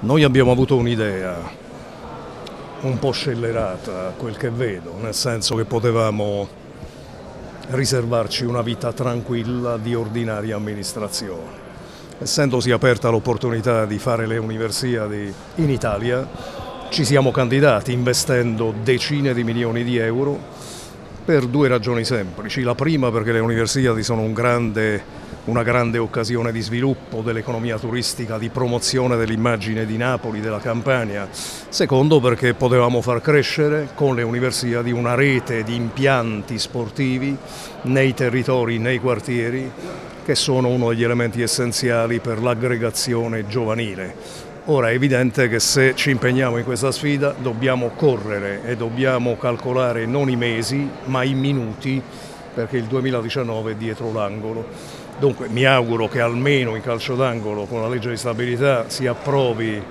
Noi abbiamo avuto un'idea un po' scellerata, quel che vedo, nel senso che potevamo riservarci una vita tranquilla di ordinaria amministrazione. Essendosi aperta l'opportunità di fare le universiadi in Italia, ci siamo candidati investendo decine di milioni di euro per due ragioni semplici. La prima perché le universiadi sono un grande una grande occasione di sviluppo dell'economia turistica, di promozione dell'immagine di Napoli, della Campania. Secondo perché potevamo far crescere con le universiadi una rete di impianti sportivi nei territori, nei quartieri, che sono uno degli elementi essenziali per l'aggregazione giovanile. Ora è evidente che se ci impegniamo in questa sfida dobbiamo correre e dobbiamo calcolare non i mesi ma i minuti perché il 2019 è dietro l'angolo. Dunque mi auguro che almeno in calcio d'angolo con la legge di stabilità si approvi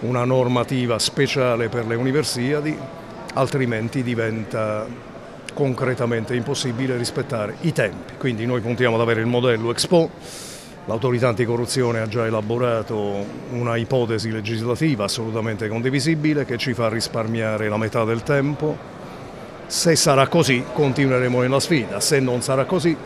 una normativa speciale per le universiadi, altrimenti diventa concretamente impossibile rispettare i tempi. Quindi noi puntiamo ad avere il modello Expo, l'autorità anticorruzione ha già elaborato una ipotesi legislativa assolutamente condivisibile che ci fa risparmiare la metà del tempo, se sarà così continueremo nella sfida, se non sarà così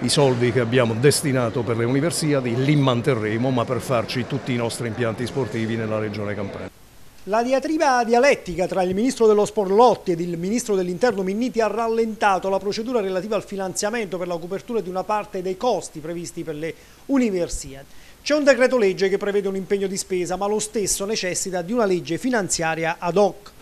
i soldi che abbiamo destinato per le universiadi li manterremo ma per farci tutti i nostri impianti sportivi nella regione Campania. La diatriba dialettica tra il ministro dello sport Lotti ed il ministro dell'interno Minniti ha rallentato la procedura relativa al finanziamento per la copertura di una parte dei costi previsti per le universiadi. C'è un decreto legge che prevede un impegno di spesa ma lo stesso necessita di una legge finanziaria ad hoc.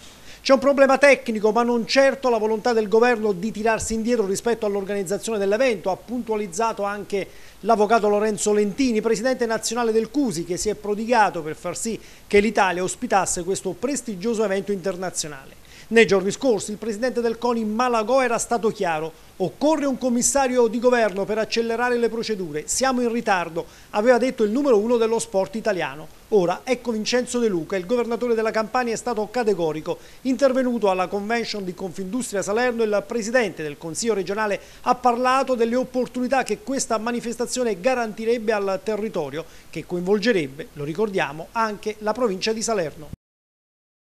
C'è un problema tecnico, ma non certo la volontà del governo di tirarsi indietro rispetto all'organizzazione dell'evento, ha puntualizzato anche l'avvocato Lorenzo Lentini, presidente nazionale del CUSI, che si è prodigato per far sì che l'Italia ospitasse questo prestigioso evento internazionale. Nei giorni scorsi il presidente del CONI Malagò era stato chiaro, occorre un commissario di governo per accelerare le procedure, siamo in ritardo, aveva detto il numero uno dello sport italiano. Ora ecco Vincenzo De Luca, il governatore della Campania è stato categorico, intervenuto alla convention di Confindustria Salerno il presidente del Consiglio regionale ha parlato delle opportunità che questa manifestazione garantirebbe al territorio che coinvolgerebbe, lo ricordiamo, anche la provincia di Salerno.